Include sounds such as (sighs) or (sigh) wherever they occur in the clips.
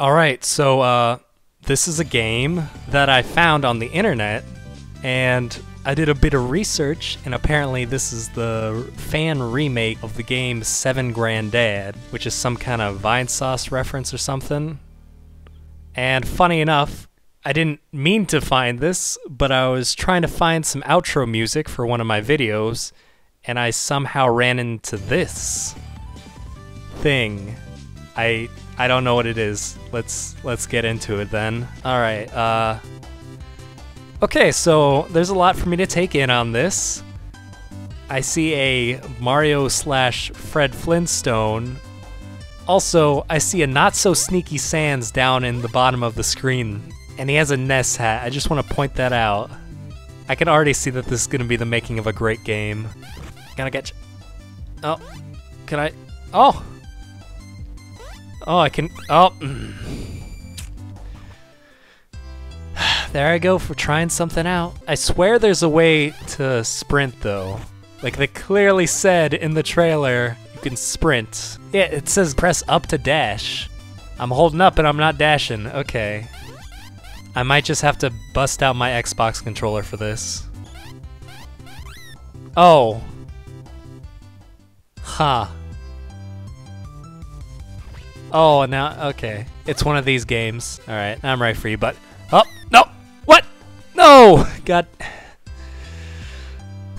Alright, so uh, this is a game that I found on the internet, and I did a bit of research, and apparently this is the fan remake of the game Seven Grandad, which is some kind of Vinesauce reference or something. And funny enough, I didn't mean to find this, but I was trying to find some outro music for one of my videos, and I somehow ran into this thing. I I don't know what it is. Let's let's get into it then. All right. Uh Okay, so there's a lot for me to take in on this. I see a Mario slash Fred Flintstone. Also, I see a not so sneaky Sans down in the bottom of the screen, and he has a Ness hat. I just want to point that out. I can already see that this is going to be the making of a great game. Gotta get. Oh, can I? Oh, oh, I can. Oh. (sighs) there I go for trying something out. I swear there's a way to sprint though. Like they clearly said in the trailer, you can sprint. Yeah, it says press up to dash. I'm holding up and I'm not dashing. Okay. I might just have to bust out my Xbox controller for this. Oh. Huh. Oh, now, okay. It's one of these games. Alright, I'm right for you, but... Oh, no! What? No! God.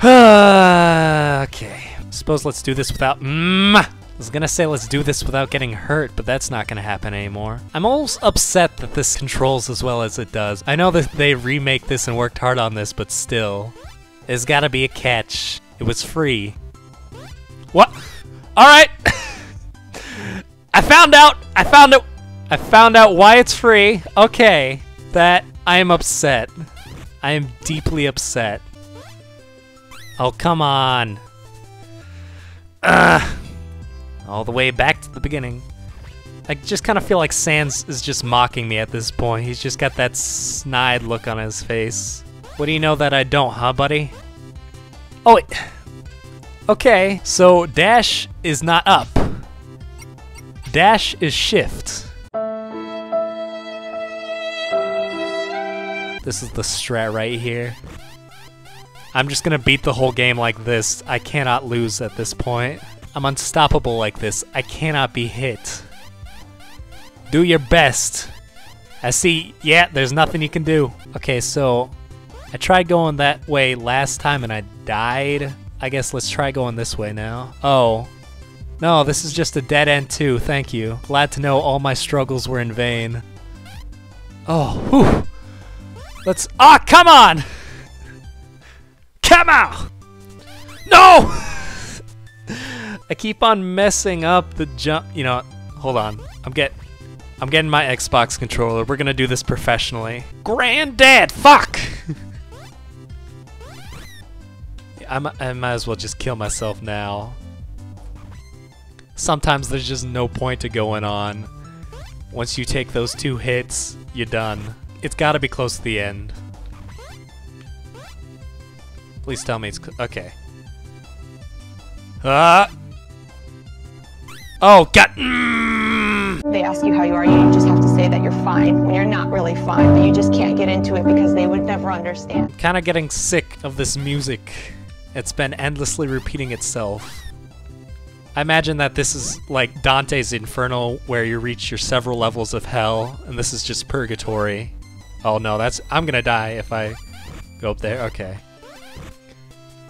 (sighs) okay. Suppose let's do this without. Mm, I was gonna say let's do this without getting hurt, but that's not gonna happen anymore. I'm almost upset that this controls as well as it does. I know that they remake this and worked hard on this, but still. There's gotta be a catch. It was free. What? Alright! Found out! I found out. I found out why it's free. Okay. That I am upset. I am deeply upset. Oh, come on. Ugh. All the way back to the beginning. I just kind of feel like Sans is just mocking me at this point. He's just got that snide look on his face. What do you know that I don't, huh, buddy? Oh, wait. Okay, so dash is not up. Dash is shift. This is the strat right here. I'm just gonna beat the whole game like this. I cannot lose at this point. I'm unstoppable like this. I cannot be hit. Do your best. I see, yeah, there's nothing you can do. Okay, so I tried going that way last time and I died. I guess let's try going this way now. Oh. No, this is just a dead end too, thank you. Glad to know all my struggles were in vain. Oh, whew. Let's. Ah, come on! Come out! No! (laughs) I keep on messing up the jump. You know, hold on. I'm get. I'm getting my Xbox controller. We're gonna do this professionally. Granddad, fuck! (laughs) I might as well just kill myself now. Sometimes there's just no point to going on. Once you take those two hits, you're done. It's gotta be close to the end. Please tell me it's... Okay. Ah! Oh, God! Mm. They ask you how you are, you just have to say that you're fine when you're not really fine, but you just can't get into it because they would never understand. Kinda getting sick of this music. It's been endlessly repeating itself. I imagine that this is like Dante's Inferno, where you reach your several levels of hell, and this is just purgatory. Oh no, that's I'm gonna die if I go up there. Okay.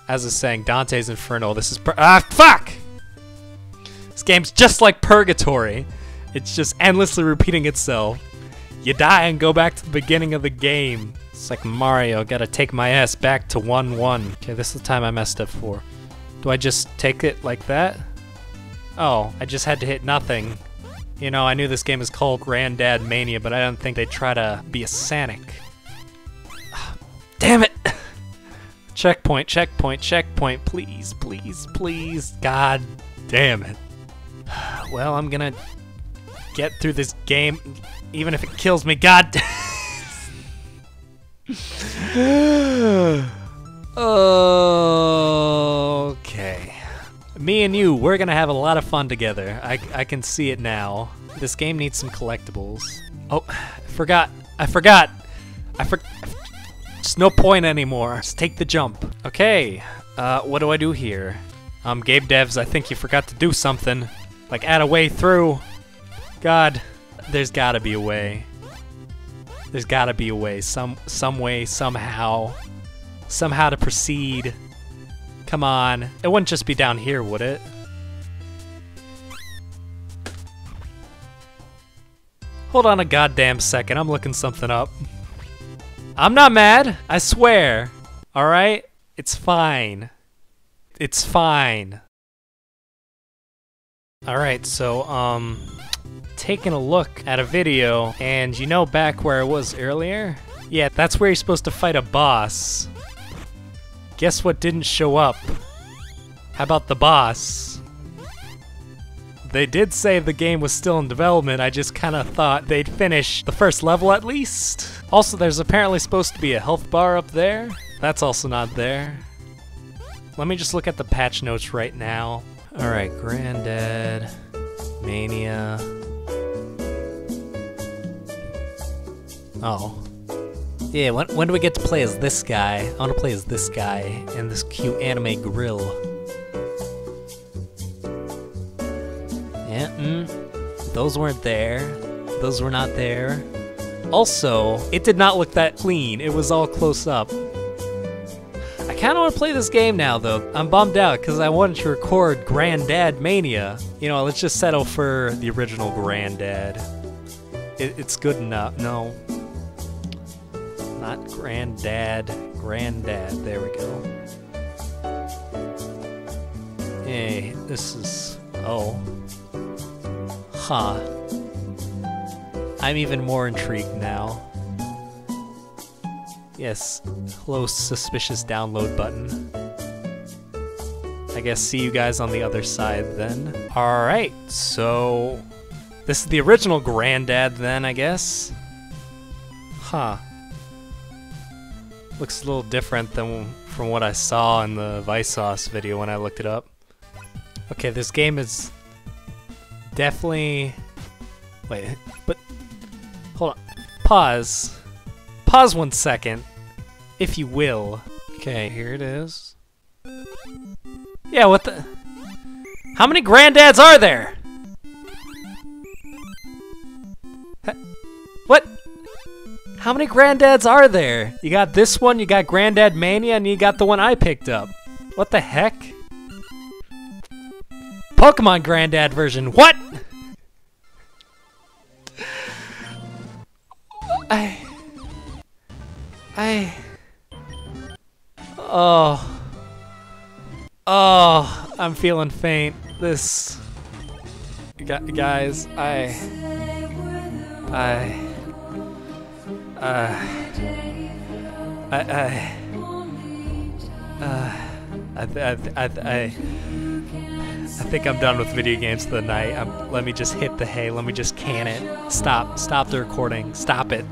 As I was saying, Dante's Inferno. This is ah fuck. This game's just like Purgatory. It's just endlessly repeating itself. You die and go back to the beginning of the game. It's like Mario. Gotta take my ass back to 1-1. Okay, this is the time I messed up for. Do I just take it like that? Oh, I just had to hit nothing. You know, I knew this game is called Granddad Mania, but I don't think they'd try to be a Sanic. (sighs) Damn it! (laughs) checkpoint, checkpoint, checkpoint, please, please, please. God damn it. (sighs) Well, I'm gonna get through this game, even if it kills me. God (laughs) Okay. (sighs) Me and you, we're gonna have a lot of fun together. I, I can see it now. This game needs some collectibles. Oh, I forgot. I forgot. I for. It's no point anymore. Just take the jump. Okay. Uh, what do I do here? Um, Gabe Devs, I think you forgot to do something. Like add a way through. God, there's gotta be a way. There's gotta be a way. Some some way, somehow. Somehow to proceed. Come on. It wouldn't just be down here, would it? Hold on a goddamn second. I'm looking something up. I'm not mad. I swear. Alright? It's fine. It's fine. Alright, so, um, taking a look at a video, and you know back where I was earlier? Yeah, that's where you're supposed to fight a boss. Guess what didn't show up? How about the boss? They did say the game was still in development, I just kinda thought they'd finish the first level at least. Also, there's apparently supposed to be a health bar up there. That's also not there. Let me just look at the patch notes right now. Alright, Granddad, Mania. Oh. Yeah, when, when do we get to play as this guy? I want to play as this guy and this cute anime grill. Yeah, mm, those weren't there. Those were not there. Also, it did not look that clean. It was all close up. I kind of want to play this game now, though. I'm bummed out because I wanted to record Granddad Mania. You know, let's just settle for the original Granddad. It, it's good enough. No. Not Granddad. Granddad. There we go. Hey, this is... Oh. Huh. I'm even more intrigued now. Yes, hello suspicious download button. I guess see you guys on the other side then. Alright, so... This is the original Granddad then, I guess? Huh. Looks a little different than from what I saw in the Vsauce video when I looked it up. Okay, this game is definitely... Wait, but... Hold on. Pause. Pause one second, if you will. Okay, here it is. Yeah, what the... How many granddads are there? How many granddads are there? You got this one, you got Granddad Mania, and you got the one I picked up. What the heck? Pokemon Granddad version. What? I... I... Oh... Oh, I'm feeling faint. This... Guys, I... I... Uh... I... I... Uh... I, I, I, think I'm done with video games for the night. I'm, let me just hit the hay. Let me just can it. Stop. Stop the recording. Stop it.